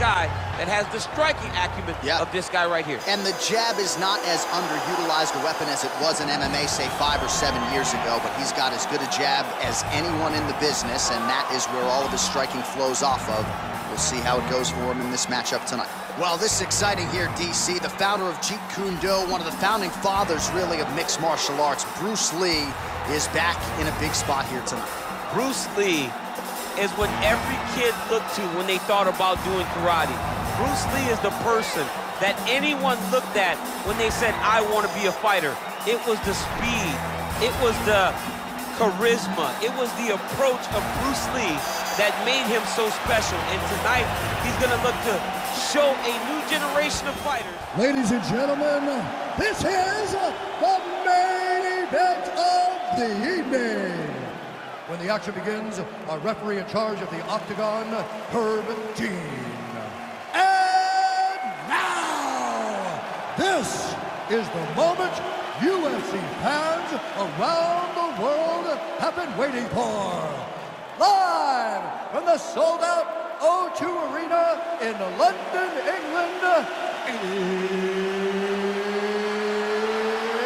guy that has the striking acumen Yep. of this guy right here. And the jab is not as underutilized a weapon as it was in MMA, say, five or seven years ago, but he's got as good a jab as anyone in the business, and that is where all of his striking flows off of. We'll see how it goes for him in this matchup tonight. Well, this is exciting here, DC. The founder of Jeet Kune Do, one of the founding fathers, really, of mixed martial arts, Bruce Lee, is back in a big spot here tonight. Bruce Lee is what every kid looked to when they thought about doing karate. Bruce Lee is the person that anyone looked at when they said, I want to be a fighter. It was the speed. It was the charisma. It was the approach of Bruce Lee that made him so special. And tonight, he's going to look to show a new generation of fighters. Ladies and gentlemen, this is the main event of the evening. When the action begins, our referee in charge of the Octagon, Herb Dean. And now, this is the moment UFC fans around the world have been waiting for. Live from the sold-out O2 Arena in London, England,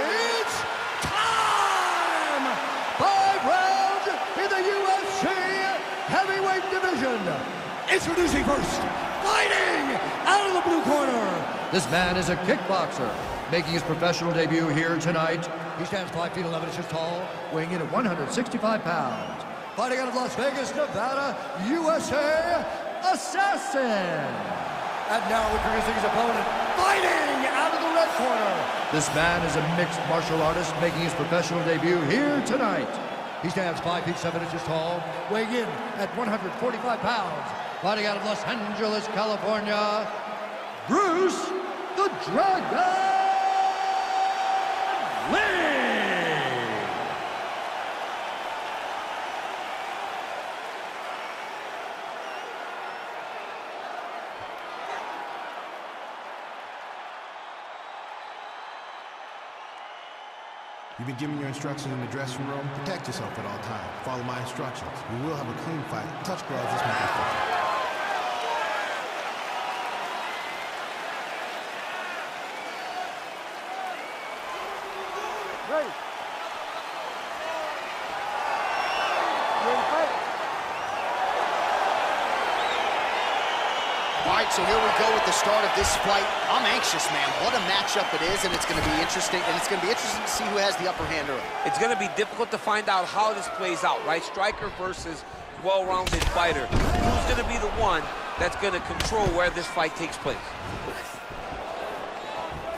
it's time! Five rounds in the UFC heavyweight division. Introducing first, fighting out of the blue corner. This man is a kickboxer, making his professional debut here tonight. He stands 5 feet 11 inches tall, weighing in at 165 pounds. Fighting out of Las Vegas, Nevada, USA, Assassin. And now introducing his opponent, fighting out of the red corner. This man is a mixed martial artist making his professional debut here tonight. He stands 5 feet 7 inches tall, weighing in at 145 pounds. Fighting out of Los Angeles, California, Bruce the Dragon Lee. You've been given your instructions in the dressing room. Protect yourself at all times. Follow my instructions. We will have a clean fight. Touch gloves official. All right, so here we go with the start of this fight. I'm anxious, man. What a matchup it is, and it's going to be interesting. And it's going to be interesting to see who has the upper hand early. It's going to be difficult to find out how this plays out, right? Striker versus well-rounded fighter. Who's going to be the one that's going to control where this fight takes place?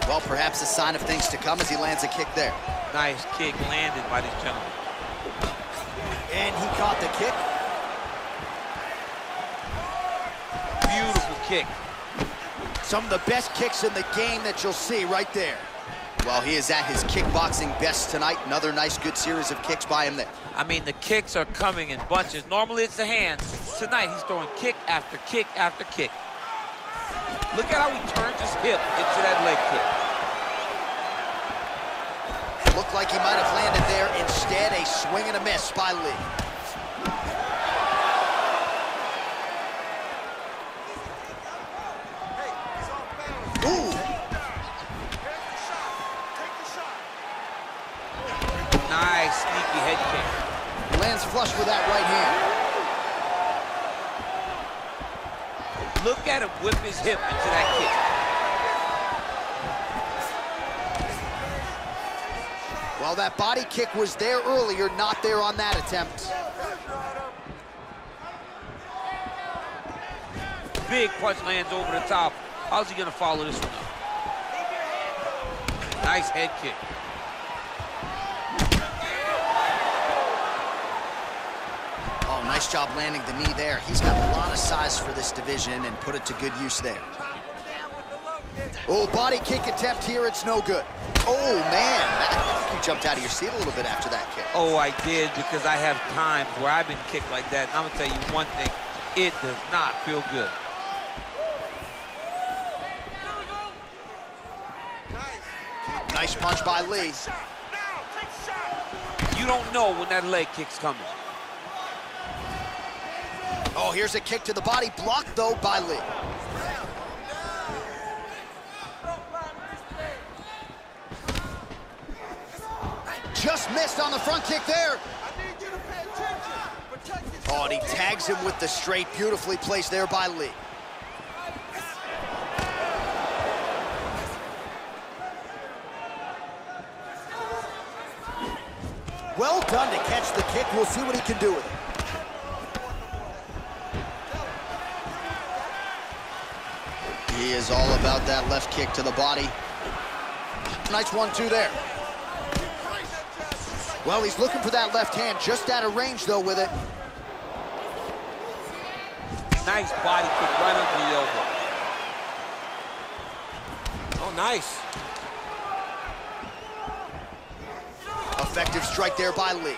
Well, perhaps a sign of things to come as he lands a kick there. Nice kick landed by this gentleman. And he caught the kick. Beautiful kick. Some of the best kicks in the game that you'll see right there. Well, he is at his kickboxing best tonight. Another nice, good series of kicks by him there. I mean, the kicks are coming in bunches. Normally it's the hands. Tonight he's throwing kick after kick after kick. Look at how he turns his hip into that leg kick. Looked like he might have landed there. Instead, a swing and a miss by Lee. Ooh, Nice, sneaky head kick. lands flush with that right hand. Look at him whip his hip into that kick. While that body kick was there earlier, not there on that attempt. Big punch lands over the top. How's he gonna follow this one up? Nice head kick. Oh, nice job landing the knee there. He's got a lot of size for this division and put it to good use there. Oh, body kick attempt here. It's no good. Oh, man. That, you jumped out of your seat a little bit after that kick. Oh, I did because I have times where I've been kicked like that. And I'm gonna tell you one thing, it does not feel good. Nice punch by Lee. You don't know when that leg kick's coming. Oh, here's a kick to the body, blocked though by Lee. Just missed on the front kick there. Oh, and he tags him with the straight. Beautifully placed there by Lee. Catch the kick. We'll see what he can do with it. He is all about that left kick to the body. Nice one-two there. Well, he's looking for that left hand, just out of range, though, with it. Nice body kick right under the elbow. Oh, nice. Effective strike there by Lee.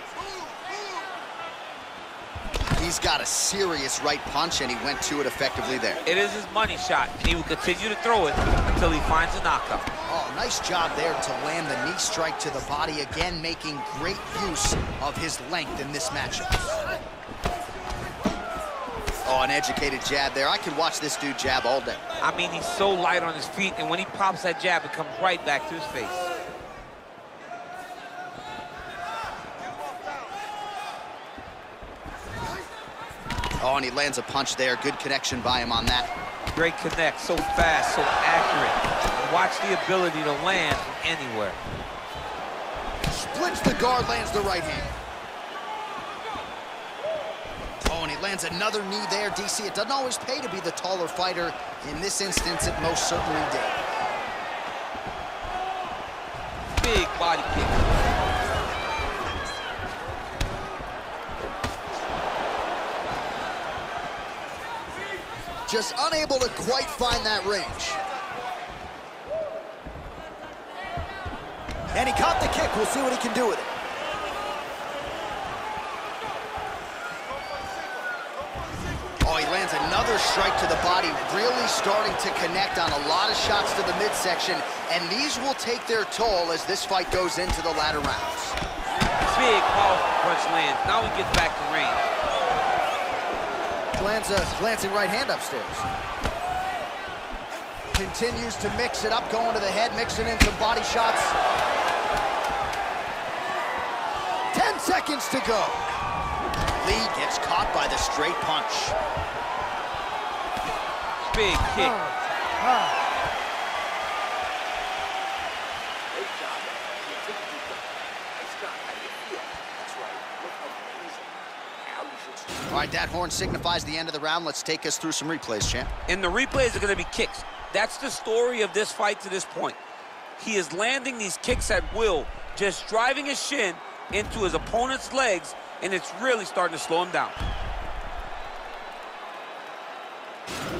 He's got a serious right punch, and he went to it effectively there. It is his money shot, and he will continue to throw it until he finds a knockout. Oh, nice job there to land the knee strike to the body, again making great use of his length in this matchup. Oh, an educated jab there. I could watch this dude jab all day. I mean, he's so light on his feet, and when he pops that jab, it comes right back to his face. Oh, and he lands a punch there. Good connection by him on that. Great connect, so fast, so accurate. Watch the ability to land from anywhere. Splits the guard, lands the right hand. Oh, and he lands another knee there, DC. It doesn't always pay to be the taller fighter. In this instance, it most certainly did. Big body kick. Just unable to quite find that range. And he caught the kick. We'll see what he can do with it. Oh, he lands another strike to the body, really starting to connect on a lot of shots to the midsection, and these will take their toll as this fight goes into the latter rounds. Big, powerful punch lands. Now he gets back to range. Lands a glancing right hand upstairs. Continues to mix it up, going to the head, mixing in some body shots. 10 seconds to go. Lee gets caught by the straight punch. Big kick. Oh, oh. All right, that horn signifies the end of the round. Let's take us through some replays, champ. And the replays are going to be kicks. That's the story of this fight to this point. He is landing these kicks at will, just driving his shin into his opponent's legs, and it's really starting to slow him down.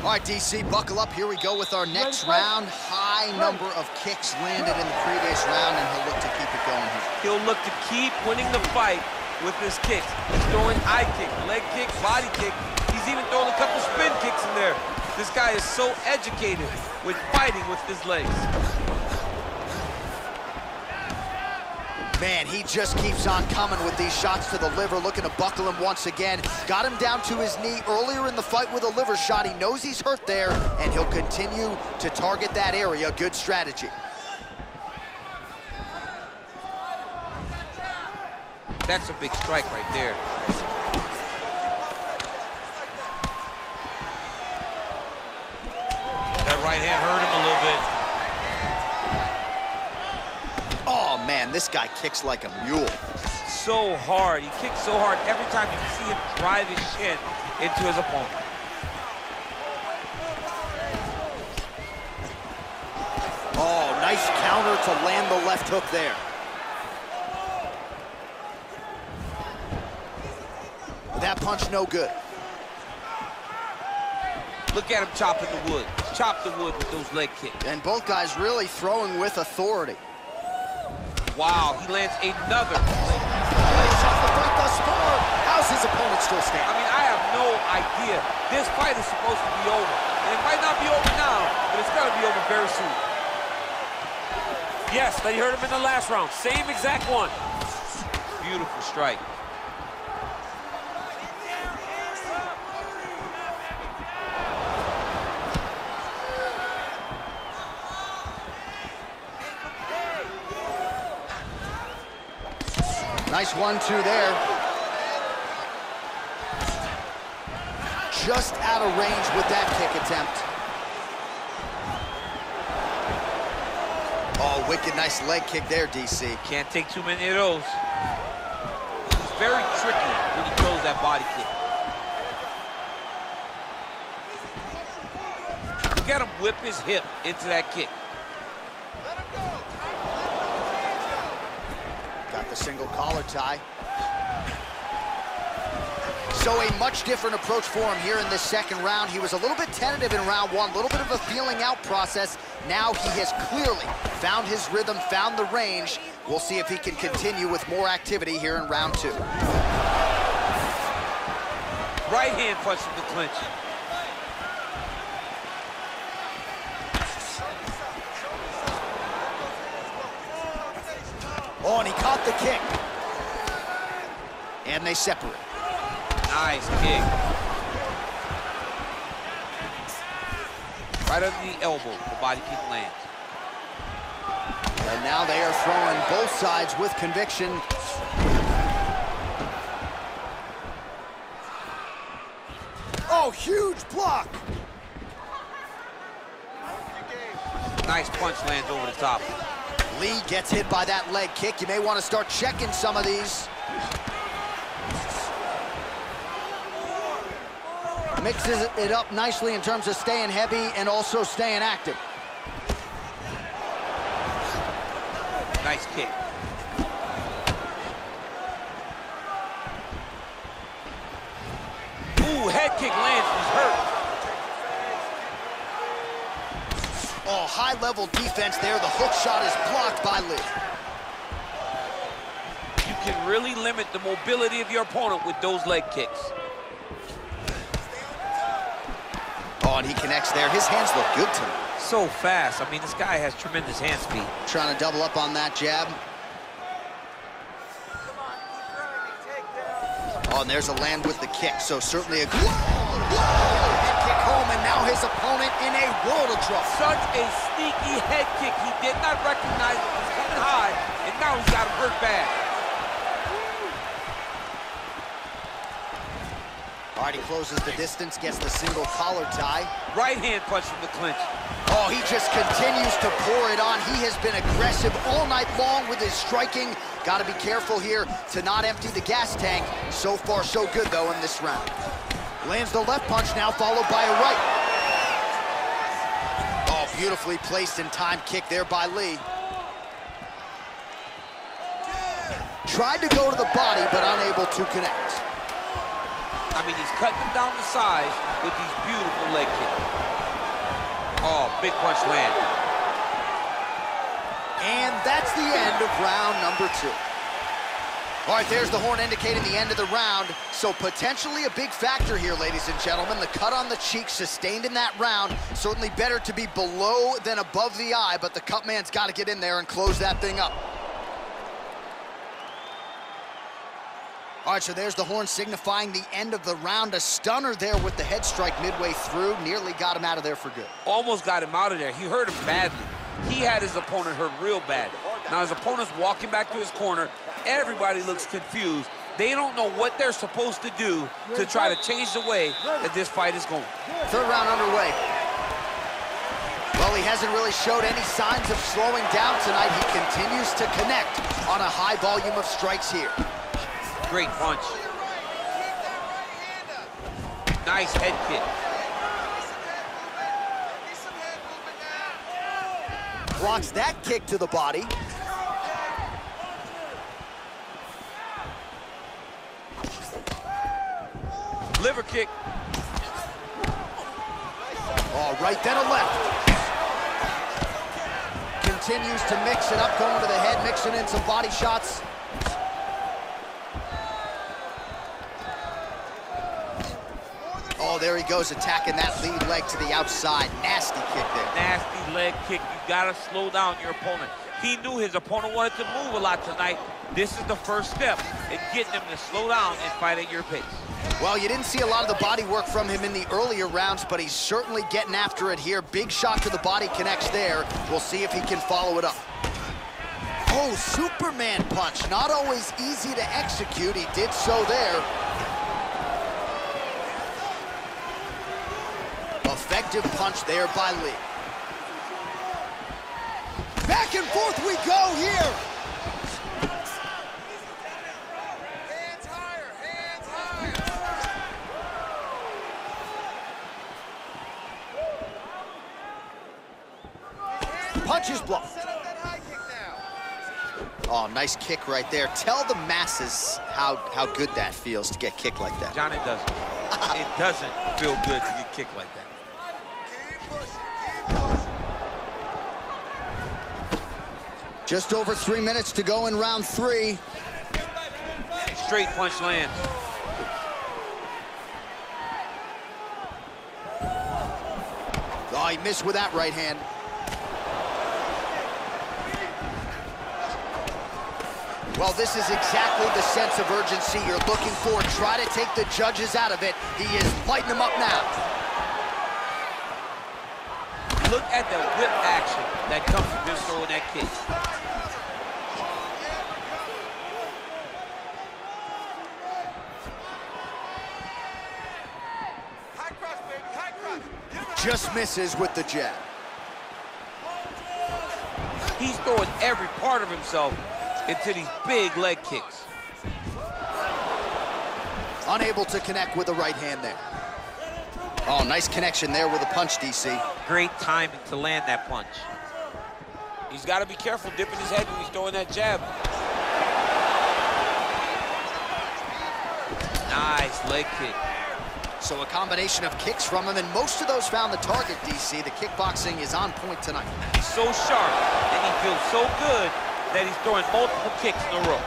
All right, DC, buckle up. Here we go with our next round. High number of kicks landed in the previous round, and he'll look to keep it going here. He'll look to keep winning the fight with his kicks. He's throwing eye kick, leg kick, body kick. He's even throwing a couple spin kicks in there. This guy is so educated with fighting with his legs. Man, he just keeps on coming with these shots to the liver, looking to buckle him once again. Got him down to his knee earlier in the fight with a liver shot. He knows he's hurt there, and he'll continue to target that area. Good strategy. That's a big strike right there. That right hand hurt him a little bit. Oh, man, this guy kicks like a mule. So hard. He kicks so hard every time you see him drive his shin into his opponent. Oh, nice counter to land the left hook there. That punch no good. Look at him chopping the wood. Chop the wood with those leg kicks. And both guys really throwing with authority. Wow, he lands another. Lays off the front thus far. How's his opponent still standing? I mean, I have no idea. This fight is supposed to be over. And it might not be over now, but it's gonna be over very soon. Yes, they heard him in the last round. Same exact one. Beautiful strike. Nice one-two there. Just out of range with that kick attempt. Oh, wicked nice leg kick there, DC. Can't take too many of those. It's very tricky when he throws that body kick. Look at him whip his hip into that kick. Got the single collar tie. So a much different approach for him here in this second round. He was a little bit tentative in round one, a little bit of a feeling out process. Now he has clearly found his rhythm, found the range. We'll see if he can continue with more activity here in round two. Right hand punch from the clinch. Caught the kick. And they separate. Nice kick. Right under the elbow, the body kick lands. And now they are throwing both sides with conviction. Oh, huge block. Nice punch lands over the top. Lee gets hit by that leg kick. You may want to start checking some of these. Mixes it up nicely in terms of staying heavy and also staying active. Nice kick. Ooh, head kick lands, he's hurt. High-level defense there. The hook shot is blocked by Lee. You can really limit the mobility of your opponent with those leg kicks. Oh, and he connects there. His hands look good to me. So fast. I mean, this guy has tremendous hand speed. Trying to double up on that jab. Oh, and there's a land with the kick, so certainly a good head kick home, and now his opponent in a world of trouble. Such a sneaky head kick. He did not recognize it was coming high, and now he's got him hurt bad. All right, he closes the distance, gets the single collar tie. Right hand punch from the clinch. Oh, he just continues to pour it on. He has been aggressive all night long with his striking. Got to be careful here to not empty the gas tank. So far, so good, though, in this round. Lands the left punch now, followed by a right. Beautifully placed and timed kick there by Lee. Tried to go to the body, but unable to connect. I mean, he's cutting him down the sides with these beautiful leg kicks. Oh, big punch land. And that's the end of round number two. All right, there's the horn indicating the end of the round. So potentially a big factor here, ladies and gentlemen. The cut on the cheek sustained in that round. Certainly better to be below than above the eye, but the cut man's got to get in there and close that thing up. All right, so there's the horn signifying the end of the round. A stunner there with the head strike midway through. Nearly got him out of there for good. Almost got him out of there. He hurt him badly. He had his opponent hurt real bad. Now his opponent's walking back to his corner. Everybody looks confused. They don't know what they're supposed to do to try to change the way that this fight is going. Third round underway. Well, he hasn't really showed any signs of slowing down tonight. He continues to connect on a high volume of strikes here. Great punch. Nice head kick. Blocks that kick to the body. Liver kick. All right, then a left. Continues to mix it up, going to the head, mixing in some body shots. Oh, there he goes, attacking that lead leg to the outside. Nasty kick there. Nasty leg kick. You gotta slow down your opponent. He knew his opponent wanted to move a lot tonight. This is the first step in getting him to slow down and fight at your pace. Well, you didn't see a lot of the body work from him in the earlier rounds, but he's certainly getting after it here. Big shot to the body connects there. We'll see if he can follow it up. Oh, Superman punch. Not always easy to execute. He did so there. Effective punch there by Lee. Back and forth we go here. Blocked. Oh, nice kick right there. Tell the masses how, how good that feels to get kicked like that. John, it doesn't. it doesn't feel good to get kicked like that. Just over three minutes to go in round three. Straight punch lands. Oh, he missed with that right hand. Well, this is exactly the sense of urgency you're looking for. Try to take the judges out of it. He is lighting them up now. Look at the whip action that comes from him throwing that kick. Just misses with the jab. He's throwing every part of himself into these big leg kicks. Unable to connect with the right hand there. Oh, nice connection there with a punch, DC. Great timing to land that punch. He's got to be careful dipping his head when he's throwing that jab. Nice leg kick. So a combination of kicks from him, and most of those found the target, DC. The kickboxing is on point tonight. He's so sharp, and he feels so good that he's throwing multiple kicks in a row.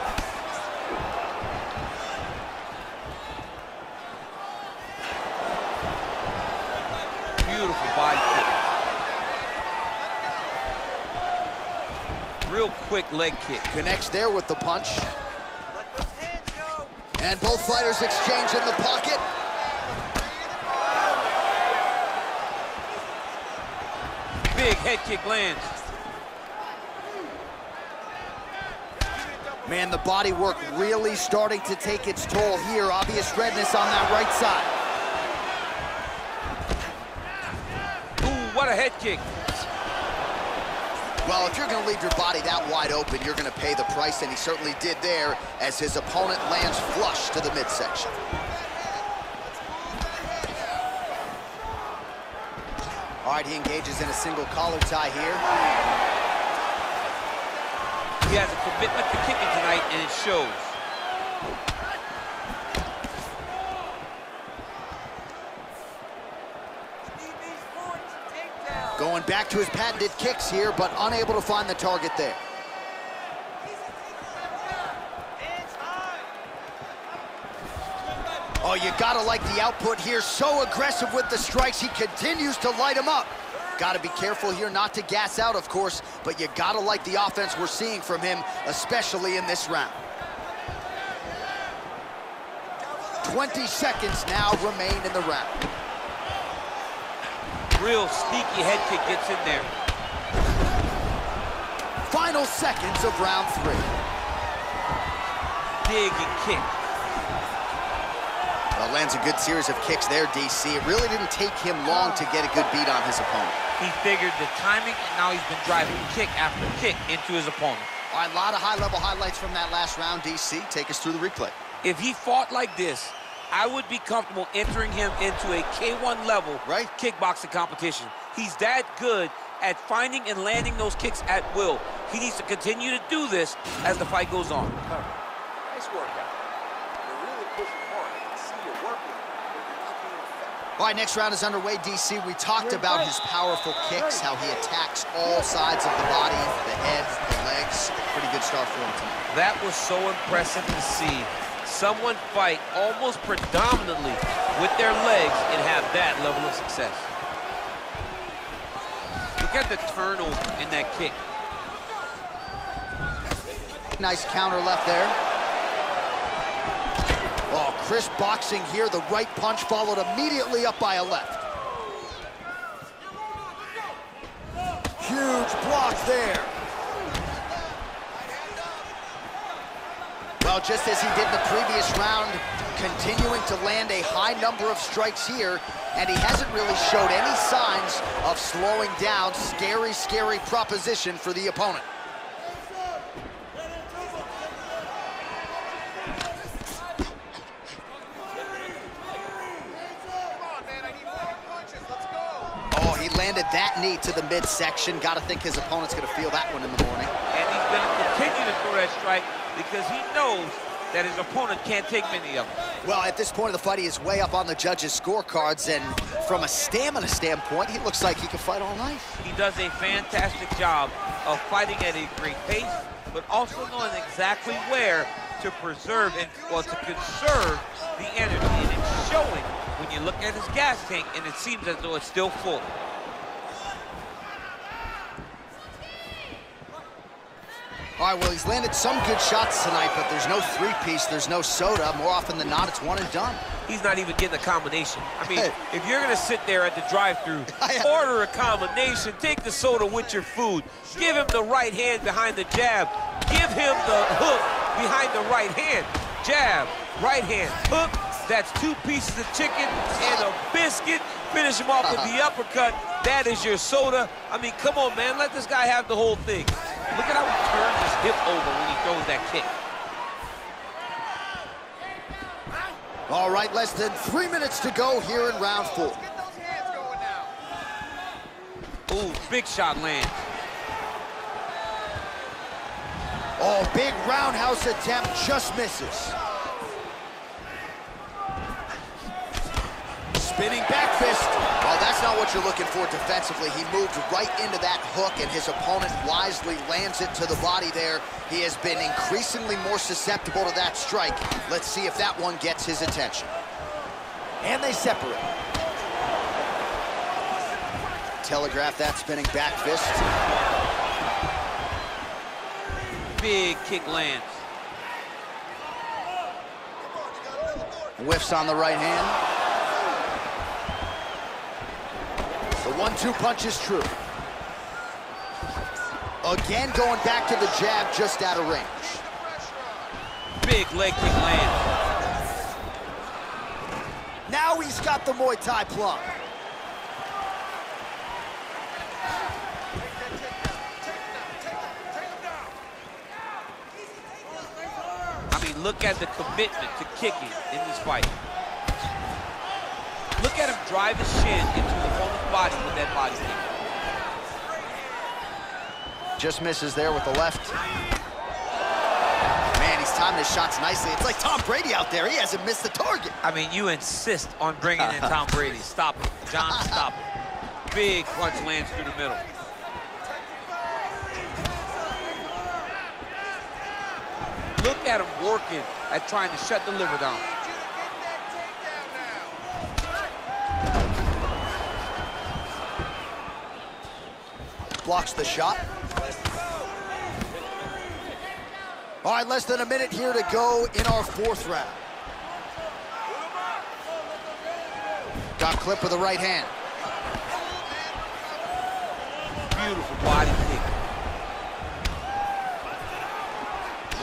Beautiful body kick. Real quick leg kick. Connects there with the punch. And both fighters exchange in the pocket. Big head kick lands. Man, the body work really starting to take its toll here. Obvious redness on that right side. Ooh, what a head kick. Well, if you're going to leave your body that wide open, you're going to pay the price, and he certainly did there as his opponent lands flush to the midsection. All right, he engages in a single collar tie here. He has a commitment to kicking tonight, and it shows. Going back to his patented kicks here, but unable to find the target there. Oh, you gotta like the output here. So aggressive with the strikes. He continues to light him up. Gotta be careful here not to gas out, of course, but you gotta like the offense we're seeing from him, especially in this round. 20 seconds now remain in the round. Real sneaky head kick gets in there. Final seconds of round three. Dig and kick. Well, lands a good series of kicks there, DC. It really didn't take him long to get a good beat on his opponent. He figured the timing, and now he's been driving kick after kick into his opponent. All right, a lot of high-level highlights from that last round, DC. Take us through the replay. If he fought like this, I would be comfortable entering him into a K1 level Right. kickboxing competition. He's that good at finding and landing those kicks at will. He needs to continue to do this as the fight goes on. Nice workout. You're really pushing hard. I can see you're working, but you're not being effective. All right, next round is underway, DC. We talked about his powerful kicks, how he attacks all sides of the body, the head, the legs. Pretty good start for him tonight. That was so impressive to see. Someone fight almost predominantly with their legs and have that level of success. Look at the turnover in that kick. Nice counter left there. Chris boxing here. The right punch followed immediately up by a left. Huge block there. Well, just as he did in the previous round, continuing to land a high number of strikes here, and he hasn't really showed any signs of slowing down. Scary, scary proposition for the opponent. Oh, he landed that knee to the midsection. Got to think his opponent's going to feel that one in the morning. And he's going to continue to throw that strike because he knows that his opponent can't take many of them. Well, at this point of the fight, he is way up on the judges' scorecards, and from a stamina standpoint, he looks like he can fight all night. He does a fantastic job of fighting at a great pace, but also knowing exactly where to preserve and, well, to conserve the energy. And it's showing when you look at his gas tank, and it seems as though it's still full. All right, well, he's landed some good shots tonight, but there's no three-piece, there's no soda. More often than not, it's one and done. He's not even getting a combination. I mean, if you're gonna sit there at the drive-through, order a combination, take the soda with your food, give him the right hand behind the jab, give him the hook behind the right hand, jab, right hand, hook, that's two pieces of chicken and a biscuit, finish him off with the uppercut, that is your soda. I mean, come on, man, let this guy have the whole thing. Look at how he turns his hip over when he throws that kick. All right, less than three minutes to go here in round four. Ooh, big shot lands. Oh, big roundhouse attempt just misses. Spinning back fist. That's not what you're looking for defensively. He moved right into that hook, and his opponent wisely lands it to the body there. He has been increasingly more susceptible to that strike. Let's see if that one gets his attention. And they separate. Telegraph that spinning back fist. Big kick lands. Whiffs on the right hand. One-two punch is true. Again, going back to the jab just out of range. Big leg kick lands. Now he's got the Muay Thai plum. I mean, look at the commitment to kicking in this fight. Him drive his shin into the opponent's body with that body kick. Just misses there with the left. Man, he's timing his shots nicely. It's like Tom Brady out there. He hasn't missed the target. I mean, you insist on bringing in Tom Brady. Stop it. John, stop it. Big punch lands through the middle. Look at him working at trying to shut the liver down. Blocks the shot. All right, less than a minute here to go in our fourth round. Got clip with the right hand. Beautiful body kick.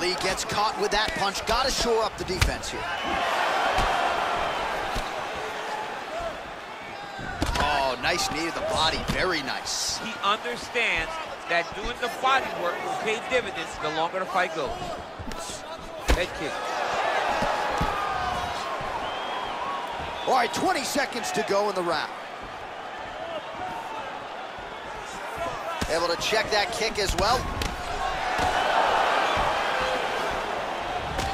Lee gets caught with that punch. Got to shore up the defense here. Nice knee to the body. Very nice. He understands that doing the body work will pay dividends the longer the fight goes. Head kick. All right, 20 seconds to go in the round. Able to check that kick as well.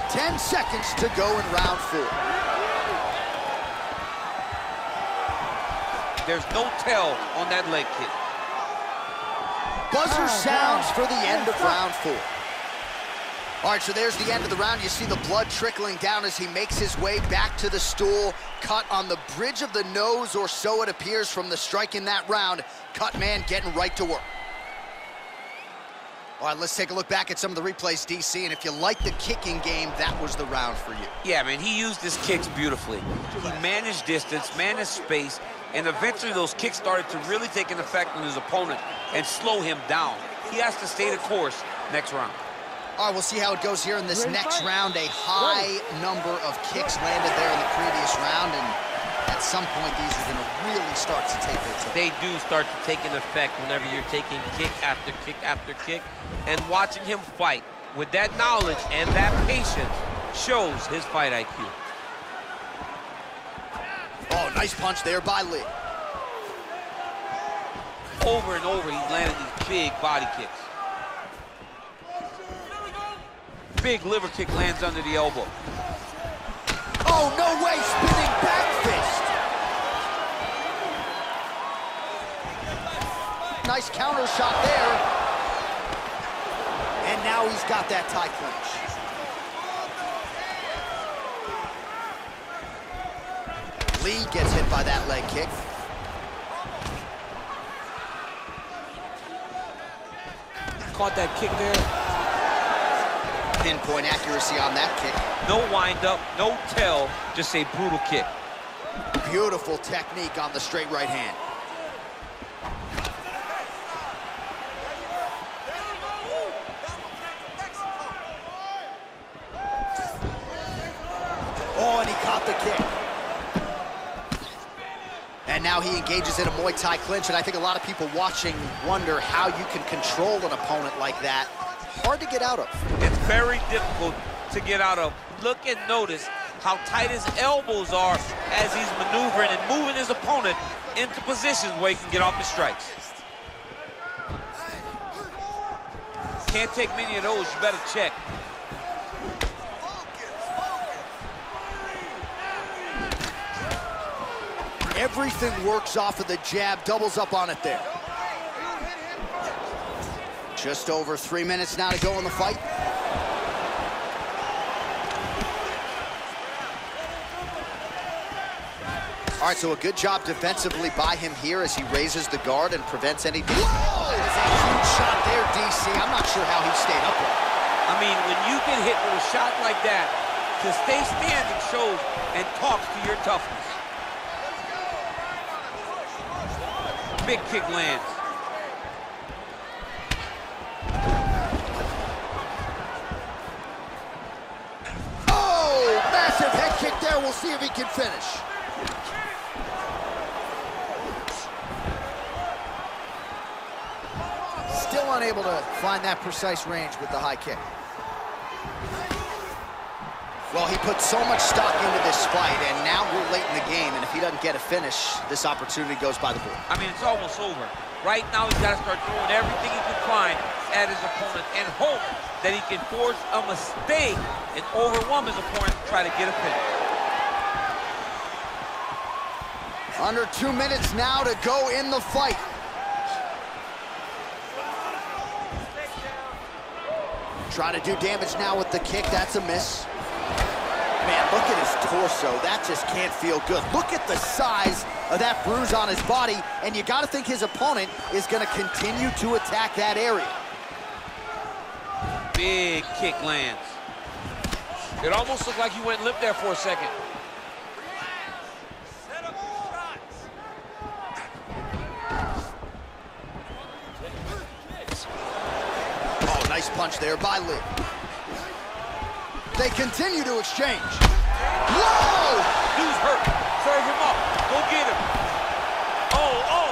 10 seconds to go in round four. There's no tell on that leg kick. Buzzer sounds for the end of round four. All right, so there's the end of the round. You see the blood trickling down as he makes his way back to the stool. Cut on the bridge of the nose, or so it appears from the strike in that round. Cut man getting right to work. All right, let's take a look back at some of the replays, DC. And if you like the kicking game, that was the round for you. Yeah, man, he used his kicks beautifully. He managed distance, managed space, and eventually those kicks started to really take an effect on his opponent and slow him down. He has to stay the course next round. All right, we'll see how it goes here in this next round. A high number of kicks landed there in the previous round, and at some point, these are going to really start to take their toll. They do start to take an effect whenever you're taking kick after kick after kick. And watching him fight with that knowledge and that patience shows his fight IQ. Nice punch there by Lee. Over and over, he's landing these big body kicks. Big liver kick lands under the elbow. Oh, no way, spinning back fist. Nice counter shot there. And now he's got that tie clinch. Lee gets hit by that leg kick. Caught that kick there. Pinpoint accuracy on that kick. No windup, no tell, just a brutal kick. Beautiful technique on the straight right hand. Oh, and he caught the kick. He engages in a Muay Thai clinch, and I think a lot of people watching wonder how you can control an opponent like that. Hard to get out of. It's very difficult to get out of. Look and notice how tight his elbows are as he's maneuvering and moving his opponent into positions where he can get off the strikes. Can't take many of those, you better check. Everything works off of the jab, doubles up on it there. Just over three minutes now to go in the fight. All right, so a good job defensively by him here as he raises the guard and prevents any... Whoa! That is a huge shot there, DC. I'm not sure how he stayed up it. I mean, when you get hit with a shot like that, to stay standing shows and talks to your toughness. Big kick lands. Oh, massive head kick there. We'll see if he can finish. Still unable to find that precise range with the high kick. Well, he put so much stock into this fight, and now we're late in the game, and if he doesn't get a finish, this opportunity goes by the board. I mean, it's almost over. Right now, he's got to start throwing everything he can find at his opponent and hope that he can force a mistake and overwhelm his opponent to try to get a finish. Under two minutes now to go in the fight. Trying to do damage now with the kick. That's a miss. Man, look at his torso. That just can't feel good. Look at the size of that bruise on his body, and you got to think his opponent is going to continue to attack that area. Big kick lands. It almost looked like he went limp there for a second. Oh, nice punch there by Lee. They continue to exchange. Whoa! Dude's hurt. Serve him up. Go get him. Oh, oh.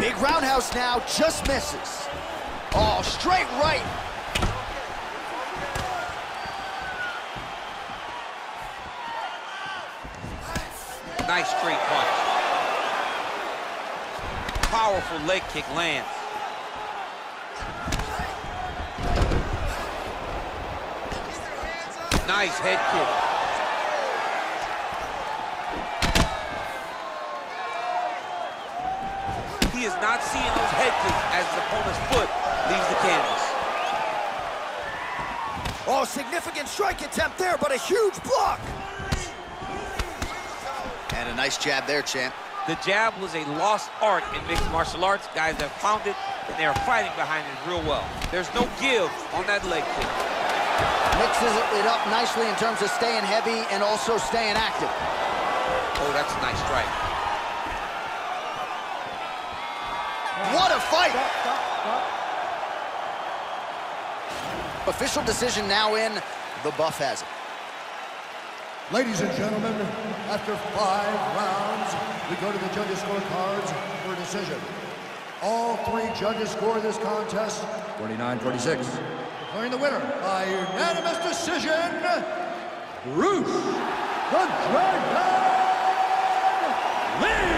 Big roundhouse now, just misses. Oh, straight right. Nice straight punch. Powerful leg kick lands. Nice head kick. He is not seeing those head kicks as his opponent's foot leaves the canvas. Oh, significant strike attempt there, but a huge block. And a nice jab there, champ. The jab was a lost art in mixed martial arts. Guys have found it, and they are fighting behind it real well. There's no give on that leg kick. Mixes it up nicely in terms of staying heavy and also staying active. Oh, that's a nice strike. What a fight! Official decision now in. The buff has it. Ladies and gentlemen, after five rounds, we go to the judges' scorecards for a decision. All three judges score this contest 49-46. Declaring the winner by unanimous decision, Bruce the Dragon Lee!